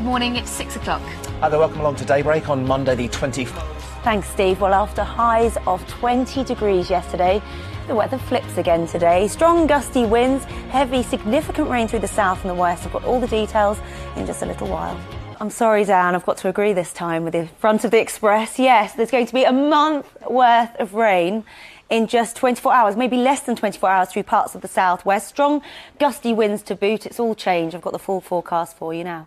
good morning. It's six o'clock. Hi there, welcome along to Daybreak on Monday the 24th. Thanks, Steve. Well, after highs of 20 degrees yesterday, the weather flips again today. Strong gusty winds, heavy, significant rain through the south and the west. I've got all the details in just a little while. I'm sorry, Dan, I've got to agree this time with the front of the Express. Yes, there's going to be a month worth of rain in just 24 hours, maybe less than 24 hours through parts of the southwest. Strong gusty winds to boot. It's all change. I've got the full forecast for you now.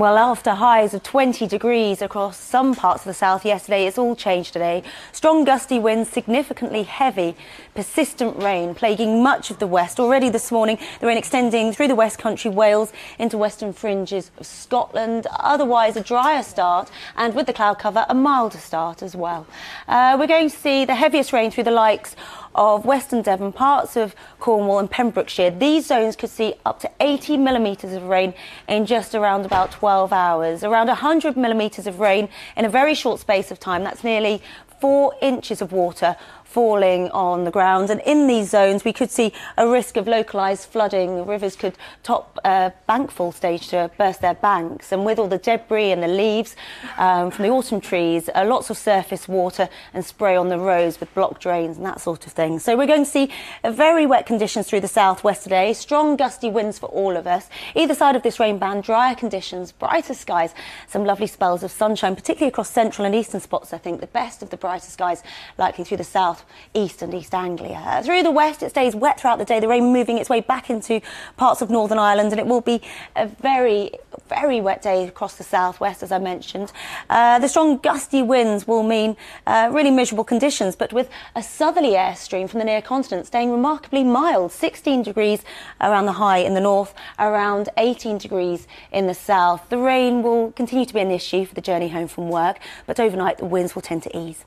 Well, after highs of 20 degrees across some parts of the south yesterday, it's all changed today. Strong gusty winds, significantly heavy, persistent rain plaguing much of the west. Already this morning, the rain extending through the west country, Wales, into western fringes of Scotland. Otherwise, a drier start, and with the cloud cover, a milder start as well. Uh, we're going to see the heaviest rain through the likes of Western Devon, parts of Cornwall and Pembrokeshire. These zones could see up to 80 millimetres of rain in just around about 12 hours. Around 100 millimetres of rain in a very short space of time. That's nearly four inches of water falling on the ground. And in these zones, we could see a risk of localised flooding. Rivers could top uh, bankfull stage to burst their banks. And with all the debris and the leaves um, from the autumn trees, uh, lots of surface water and spray on the roads with blocked drains and that sort of thing. So we're going to see very wet conditions through the southwest today. Strong gusty winds for all of us. Either side of this rain band, drier conditions, brighter skies, some lovely spells of sunshine, particularly across central and eastern spots, I think. The best of the brighter skies likely through the south east and East Anglia. Through the west, it stays wet throughout the day, the rain moving its way back into parts of Northern Ireland, and it will be a very, very wet day across the southwest, as I mentioned. Uh, the strong gusty winds will mean uh, really miserable conditions, but with a southerly airstream from the near continent staying remarkably mild, 16 degrees around the high in the north, around 18 degrees in the south. The rain will continue to be an issue for the journey home from work, but overnight the winds will tend to ease.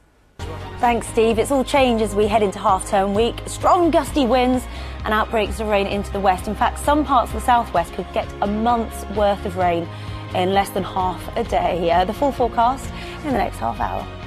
Thanks, Steve. It's all change as we head into half term week. Strong gusty winds and outbreaks of rain into the west. In fact, some parts of the southwest could get a month's worth of rain in less than half a day. Uh, the full forecast in the next half hour.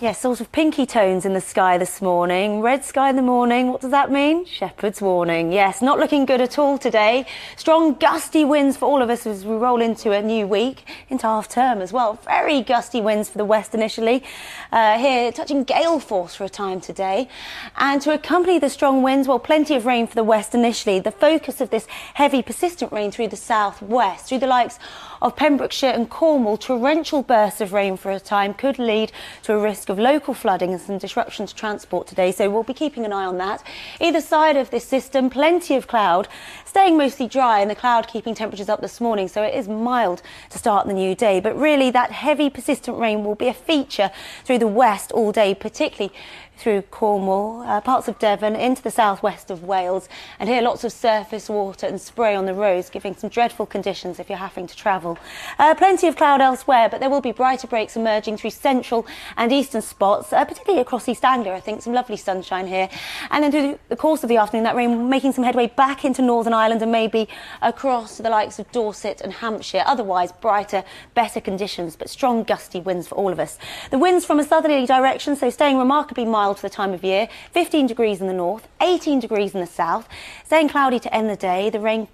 Yes, sort of pinky tones in the sky this morning. Red sky in the morning. What does that mean? Shepherd's warning. Yes, not looking good at all today. Strong gusty winds for all of us as we roll into a new week, into half term as well. Very gusty winds for the west initially. Uh, here, touching gale force for a time today. And to accompany the strong winds, well, plenty of rain for the west initially. The focus of this heavy, persistent rain through the southwest, through the likes of Pembrokeshire and Cornwall, torrential bursts of rain for a time could lead to a of local flooding and some disruption to transport today, so we'll be keeping an eye on that. Either side of this system, plenty of cloud, staying mostly dry, and the cloud keeping temperatures up this morning, so it is mild to start the new day. But really, that heavy, persistent rain will be a feature through the west all day, particularly through Cornwall, uh, parts of Devon, into the southwest of Wales. And here, lots of surface water and spray on the roads, giving some dreadful conditions if you're having to travel. Uh, plenty of cloud elsewhere, but there will be brighter breaks emerging through central and eastern spots, uh, particularly across East Anglia. I think some lovely sunshine here. And then through the course of the afternoon, that rain making some headway back into Northern Ireland and maybe across to the likes of Dorset and Hampshire. Otherwise, brighter, better conditions, but strong gusty winds for all of us. The winds from a southerly direction, so staying remarkably mild mild for the time of year. 15 degrees in the north, 18 degrees in the south. Staying cloudy to end the day, the rain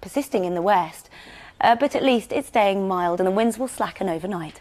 persisting in the west. Uh, but at least it's staying mild and the winds will slacken overnight.